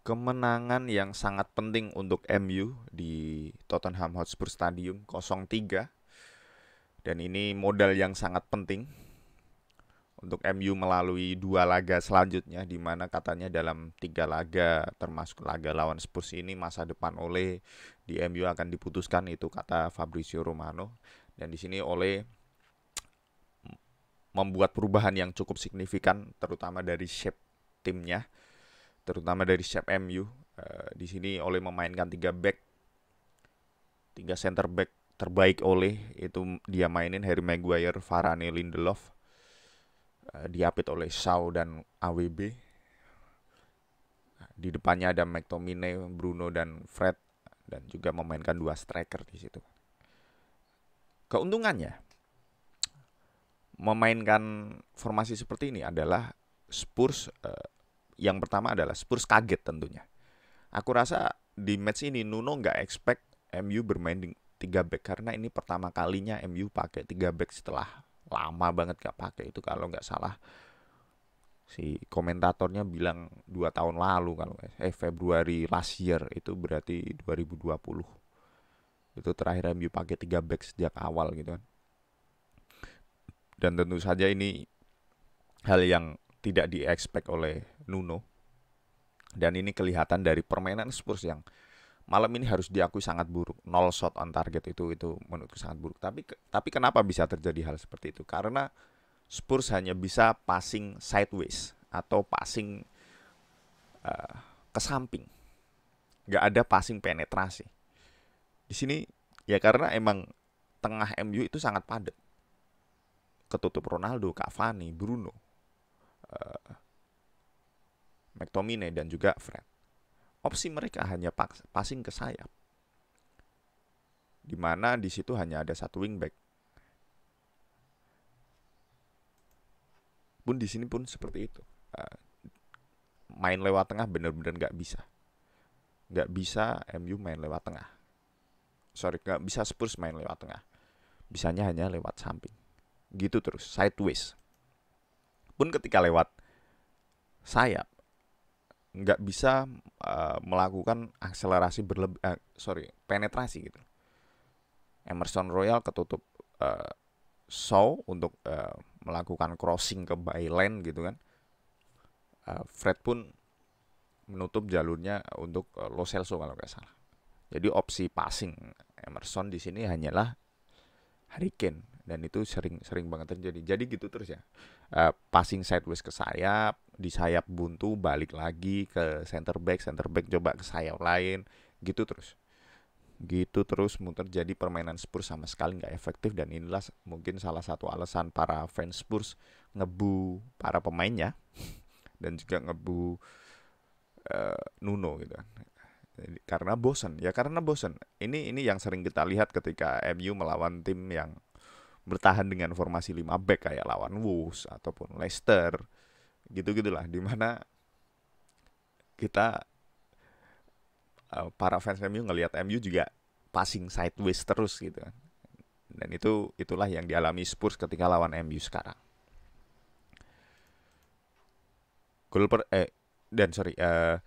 kemenangan yang sangat penting untuk MU di Tottenham Hotspur Stadium 0-3 dan ini modal yang sangat penting untuk MU melalui dua laga selanjutnya di mana katanya dalam tiga laga termasuk laga lawan Spurs ini masa depan oleh di MU akan diputuskan itu kata Fabrizio Romano. Dan di sini oleh membuat perubahan yang cukup signifikan terutama dari shape timnya terutama dari shape MU uh, di sini oleh memainkan tiga back tiga center back terbaik oleh itu dia mainin Harry Maguire, Varane, Lindelof Eh, diapit oleh Shaw dan AWB. Di depannya ada McTominay, Bruno dan Fred dan juga memainkan dua striker di situ. Keuntungannya memainkan formasi seperti ini adalah Spurs uh, yang pertama adalah Spurs kaget tentunya. Aku rasa di match ini Nuno nggak expect MU bermain di tiga back karena ini pertama kalinya MU pakai tiga back setelah lama banget gak pakai itu kalau nggak salah. Si komentatornya bilang dua tahun lalu kalau eh Februari last year itu berarti 2020 itu terakhir MU pakai tiga back sejak awal gitu kan. Dan tentu saja ini hal yang tidak di expect oleh Nuno dan ini kelihatan dari permainan Spurs yang malam ini harus diakui sangat buruk. Nol shot on target itu itu menurutku sangat buruk. Tapi tapi kenapa bisa terjadi hal seperti itu? Karena Spurs hanya bisa passing sideways atau passing uh, ke samping. Gak ada passing penetrasi. Di sini ya karena emang tengah MU itu sangat padat. Ketutup Ronaldo, Cavani, Bruno, uh, McTominay dan juga Fred opsi mereka hanya passing ke sayap. Di mana di situ hanya ada satu wingback. Pun di sini pun seperti itu. Uh, main lewat tengah benar-benar nggak bisa. Nggak bisa MU main lewat tengah. Sorry, nggak bisa Spurs main lewat tengah. Bisanya hanya lewat samping. Gitu terus, sideways. Pun ketika lewat sayap, nggak bisa uh, melakukan akselerasi berlebih uh, sorry penetrasi gitu. Emerson Royal ketutup uh, Shaw untuk uh, melakukan crossing ke byline gitu kan. Uh, Fred pun menutup jalurnya untuk uh, Lo Celso kalau nggak salah. Jadi opsi passing Emerson di sini hanyalah Harry Kane dan itu sering sering banget terjadi. Jadi gitu terus ya. Uh, passing sideways ke sayap di sayap buntu balik lagi ke center back center back coba ke sayap lain gitu terus. Gitu terus muter jadi permainan Spurs sama sekali nggak efektif dan inilah mungkin salah satu alasan para fans Spurs ngebu para pemainnya dan juga ngebu uh, Nuno gitu. Karena bosan ya karena bosan ini ini yang sering kita lihat ketika MU melawan tim yang bertahan dengan formasi 5 back kayak lawan Wolves ataupun Leicester gitu gitulah di mana kita uh, para fans MU ngelihat MU juga passing sideways terus gitu kan. Dan itu itulah yang dialami Spurs ketika lawan MU sekarang. Gol per eh dan sorry uh,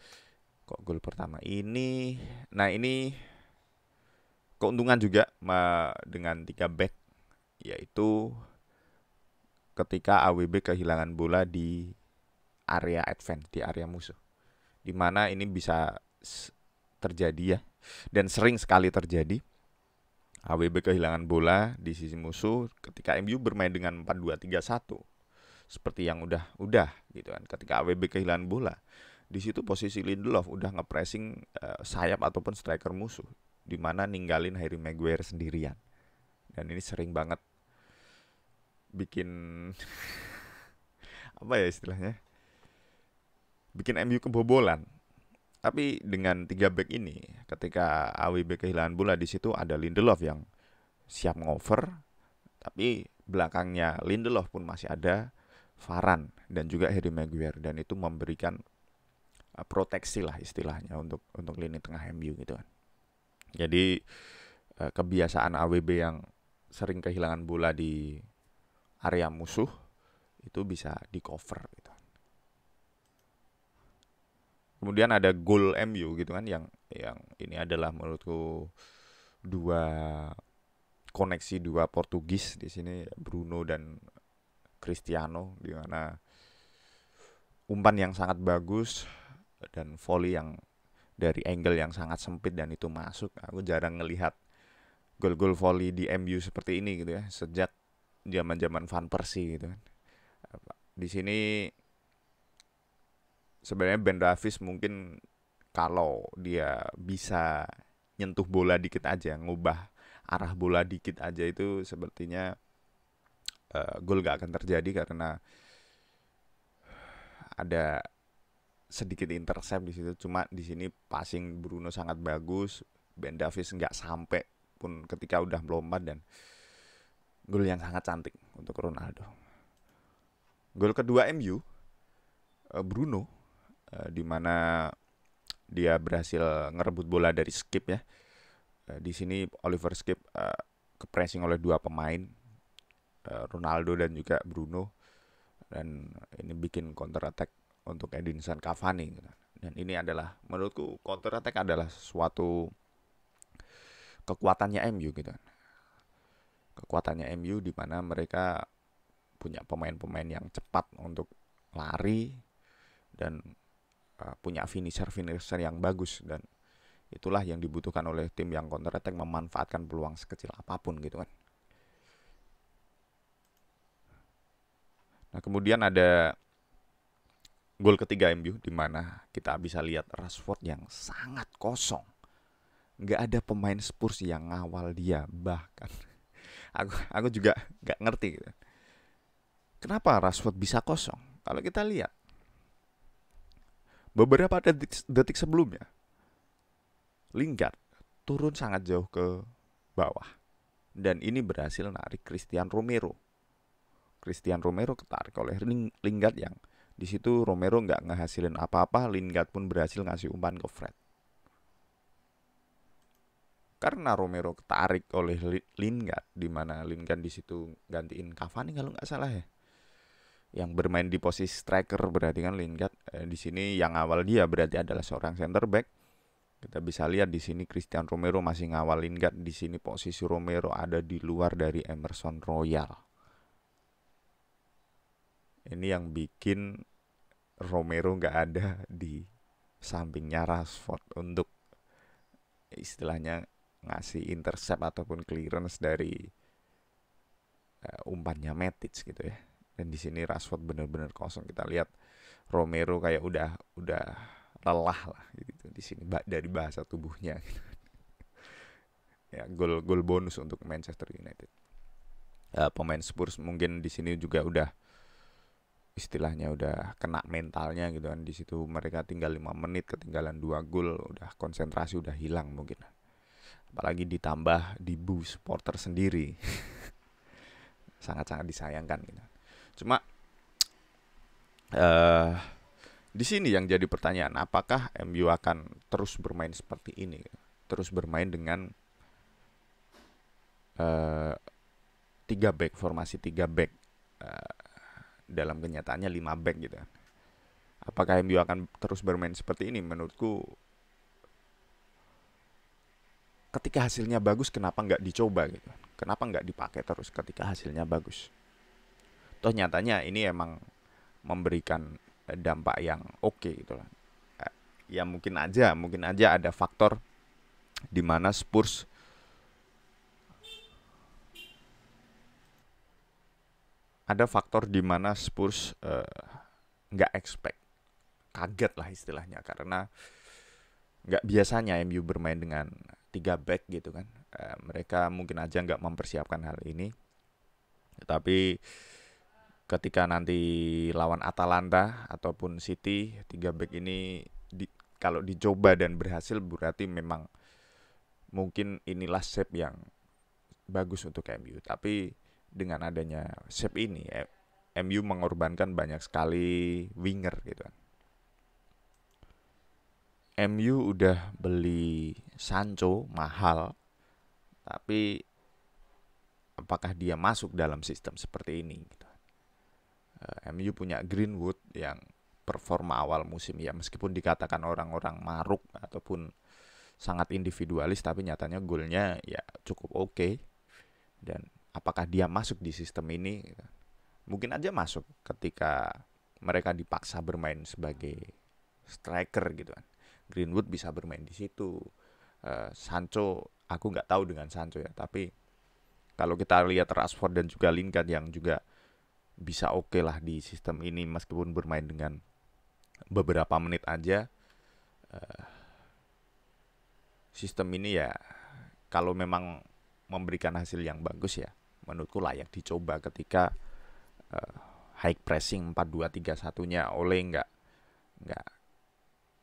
kok gol pertama ini? Nah ini keuntungan juga dengan tiga back yaitu ketika AWB kehilangan bola di area advance di area musuh. Di mana ini bisa terjadi ya dan sering sekali terjadi. AWB kehilangan bola di sisi musuh ketika MU bermain dengan 4-2-3-1 seperti yang udah udah gitu kan. Ketika AWB kehilangan bola, di situ posisi Lindelof udah ngepressing uh, sayap ataupun striker musuh di mana ninggalin Harry Maguire sendirian. Dan ini sering banget bikin apa ya istilahnya? Bikin MU kebobolan. Tapi dengan tiga back ini, ketika AWB kehilangan bola di situ ada Lindelof yang siap ngover, tapi belakangnya Lindelof pun masih ada Varan dan juga Harry Maguire dan itu memberikan uh, proteksi lah istilahnya untuk untuk lini tengah MU gitu kan. Jadi uh, kebiasaan AWB yang sering kehilangan bola di area musuh itu bisa di cover gitu kemudian ada gol MU gitu kan yang yang ini adalah menurutku dua koneksi dua Portugis di sini Bruno dan Cristiano di mana umpan yang sangat bagus dan volley yang dari angle yang sangat sempit dan itu masuk. Aku jarang ngelihat gol-gol volley di MU seperti ini gitu ya sejak zaman-zaman Van Persie gitu kan. Di sini sebenarnya Ben Davis mungkin kalau dia bisa nyentuh bola dikit aja, ngubah arah bola dikit aja itu sepertinya uh, gol gak akan terjadi karena ada sedikit intercept di situ. Cuma di sini passing Bruno sangat bagus Ben Davis nggak sampai pun ketika udah melompat dan gol yang sangat cantik untuk Ronaldo. Gol kedua MU eh, Bruno eh, di mana dia berhasil ngerebut bola dari Skip ya. Eh, di sini Oliver Skip ke pressing oleh dua pemain Ronaldo dan juga Bruno. Dan ini bikin counter attack untuk Edinson Cavani. Dan ini adalah menurutku counter attack adalah suatu kekuatannya MU gitu. Kekuatannya MU di mana mereka punya pemain-pemain yang cepat untuk lari dan punya finisher finisher yang bagus dan itulah yang dibutuhkan oleh tim yang counter attack memanfaatkan peluang sekecil apa pun gitu kan Nah, kemudian ada gol ketiga MU di mana kita bisa lihat Rashford yang sangat kosong. Nggak ada pemain Spurs yang ngawal dia bahkan. Aku aku juga nggak ngerti gitu. Kenapa Rashford bisa kosong? Kalau kita lihat beberapa detik, detik sebelumnya Lingard turun sangat jauh ke bawah dan ini berhasil narik Christian Romero Christian Romero ketarik oleh Lingard yang di situ Romero nggak ngehasilin apa-apa, Lingard pun berhasil ngasih umpan ke Fred. Karena Romero ketarik oleh Lingard, di mana Lingard di situ gantiin Cavani kalau nggak salah ya. Yang bermain di posisi striker berarti kan Lingard eh, di sini yang awal dia berarti adalah seorang center back. Kita bisa lihat di sini Christian Romero masih ngawal Lingard. Di sini posisi Romero ada di luar dari Emerson Royal ini yang bikin Romero nggak ada di sampingnya Rashford untuk istilahnya ngasih intercept ataupun clearance dari uh, umpannya Matic gitu ya. Dan di sini Rashford bener-bener kosong. Kita lihat Romero kayak udah udah lelah lah gitu di sini dari bahasa tubuhnya gitu. ya gol gol bonus untuk Manchester United. Uh, pemain Spurs mungkin di sini juga udah istilahnya udah kena mentalnya gitu kan di situ mereka tinggal lima menit ketinggalan dua gol udah konsentrasi udah hilang mungkin apalagi ditambah di bu supporter sendiri sangat-sangat disayangkan gitu cuma uh, di sini yang jadi pertanyaan apakah MU akan terus bermain seperti ini terus bermain dengan uh, tiga back formasi tiga back uh, dalam kenyataannya 5 back gitu kan. Apakah MU akan terus bermain seperti ini? Menurutku ketika hasilnya bagus kenapa nggak dicoba gitu kenapa nggak dipakai terus ketika hasilnya bagus toh nyatanya ini emang memberikan dampak yang oke okay, gitu lah. Ya mungkin aja mungkin aja ada faktor di mana Spurs ada faktor di mana Spurs eh, nggak uh, expect kaget lah istilahnya. Karena nggak biasanya MU bermain dengan tiga back gitu kan. Uh, mereka mungkin aja nggak mempersiapkan hal ini. Tapi ketika nanti lawan Atalanta ataupun City tiga back ini di, kalau dicoba dan berhasil berarti memang mungkin inilah shape yang bagus untuk MU tapi dengan adanya shape ini MU mengorbankan banyak sekali winger gitu kan. MU udah beli Sancho mahal tapi apakah dia masuk dalam sistem seperti ini gitu. Eh, MU punya Greenwood yang performa awal musim ya meskipun dikatakan orang-orang maruk ataupun sangat individualis tapi nyatanya golnya ya cukup oke. Okay. dan apakah dia masuk di sistem ini? Mungkin aja masuk ketika mereka dipaksa bermain sebagai striker gitu kan. Greenwood bisa bermain di situ. Uh, Sancho aku nggak tahu dengan Sancho ya tapi kalau kita lihat Rashford dan juga Lingard yang juga bisa oke okay lah di sistem ini meskipun bermain dengan beberapa menit aja uh, sistem ini ya kalau memang memberikan hasil yang bagus ya menurutku layak dicoba ketika uh, high pressing 4-2-3-1 nya oleh nggak nggak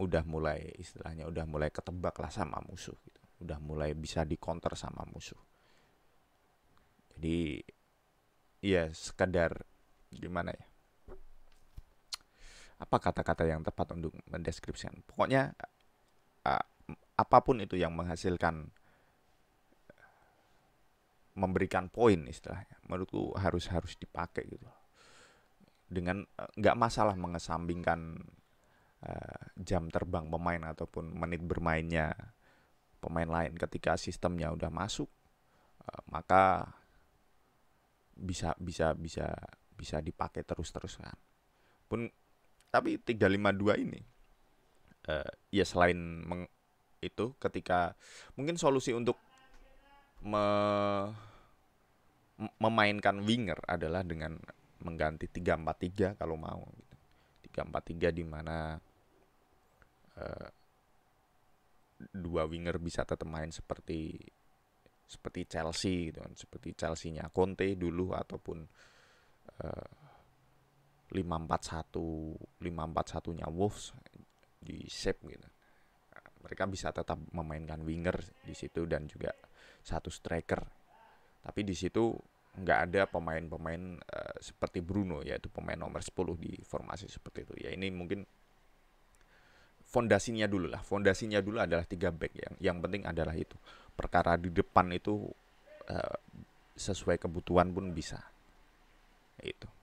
udah mulai istilahnya udah mulai ketebak lah sama musuh gitu. udah mulai bisa dikonter sama musuh jadi ya sekadar gimana ya? Apa kata-kata yang tepat untuk mendeskripsikan? Pokoknya uh, apa pun itu yang menghasilkan memberikan poin istilahnya menurutku harus harus dipakai gitu. Dengan nggak uh, masalah mengesampingkan uh, jam terbang pemain ataupun menit bermainnya pemain lain ketika sistemnya udah masuk uh, maka bisa bisa bisa bisa dipakai terus-terus kan pun tapi 352 ini uh, ya selain meng, itu ketika mungkin solusi untuk me, memainkan winger adalah dengan mengganti 343 kalau mau gitu. 343 di mana uh, dua winger bisa tetap main seperti seperti Chelsea gitu kan, seperti Chelsea-nya Conte dulu ataupun 541 541-nya Wolves di shape gitu. Mereka bisa tetap memainkan winger di situ dan juga satu striker. Tapi di situ nggak ada pemain-pemain uh, seperti Bruno yaitu pemain nomor 10 di formasi seperti itu. Ya ini mungkin fondasinya dulu lah. Fondasinya dulu adalah tiga back yang yang penting adalah itu. Perkara di depan itu uh, sesuai kebutuhan pun bisa Listo.